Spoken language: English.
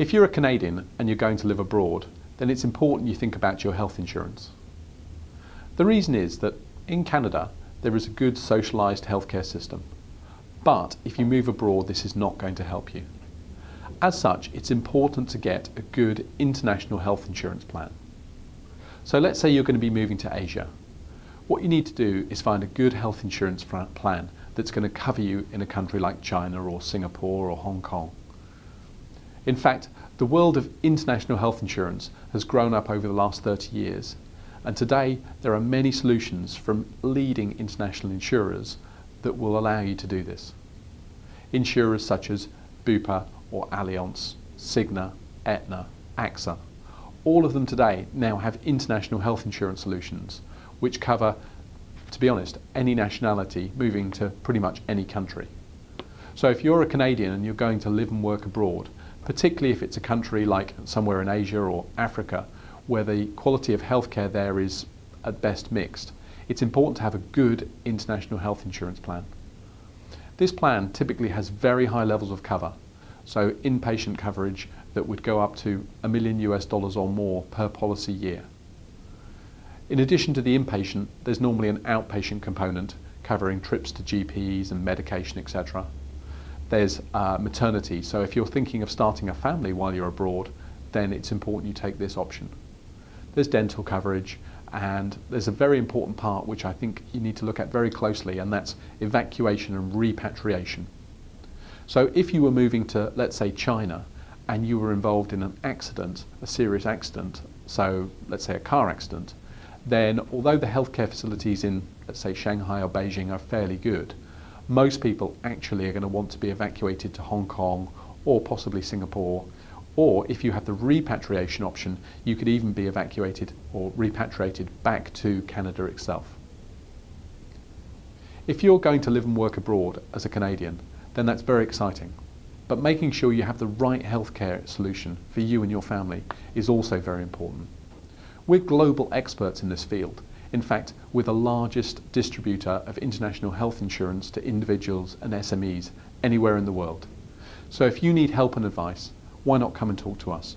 If you're a Canadian and you're going to live abroad, then it's important you think about your health insurance. The reason is that in Canada there is a good socialised healthcare system, but if you move abroad this is not going to help you. As such, it's important to get a good international health insurance plan. So let's say you're going to be moving to Asia. What you need to do is find a good health insurance plan that's going to cover you in a country like China or Singapore or Hong Kong. In fact, the world of international health insurance has grown up over the last 30 years, and today there are many solutions from leading international insurers that will allow you to do this. Insurers such as Bupa or Allianz, Cigna, Aetna, AXA, all of them today now have international health insurance solutions which cover, to be honest, any nationality moving to pretty much any country. So if you're a Canadian and you're going to live and work abroad, particularly if it's a country like somewhere in Asia or Africa where the quality of healthcare there is at best mixed, it's important to have a good international health insurance plan. This plan typically has very high levels of cover, so inpatient coverage that would go up to a million US dollars or more per policy year. In addition to the inpatient, there's normally an outpatient component covering trips to GPs and medication, etc. There's uh, maternity, so if you're thinking of starting a family while you're abroad, then it's important you take this option. There's dental coverage, and there's a very important part which I think you need to look at very closely, and that's evacuation and repatriation. So if you were moving to, let's say, China, and you were involved in an accident, a serious accident, so let's say a car accident, then although the healthcare facilities in, let's say, Shanghai or Beijing are fairly good, most people actually are going to want to be evacuated to Hong Kong or possibly Singapore. Or if you have the repatriation option, you could even be evacuated or repatriated back to Canada itself. If you're going to live and work abroad as a Canadian, then that's very exciting. But making sure you have the right healthcare solution for you and your family is also very important. We're global experts in this field. In fact, we're the largest distributor of international health insurance to individuals and SMEs anywhere in the world. So if you need help and advice, why not come and talk to us?